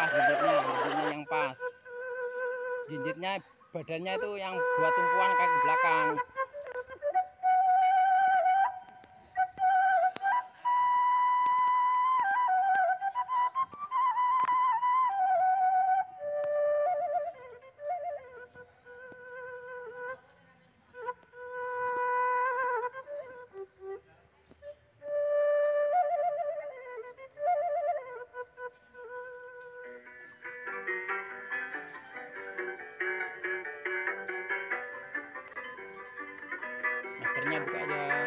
Pas jinjitnya jinjitnya yang pas. Jinjitnya badannya itu yang buat tumpuan kaki belakang akhirnya buka aja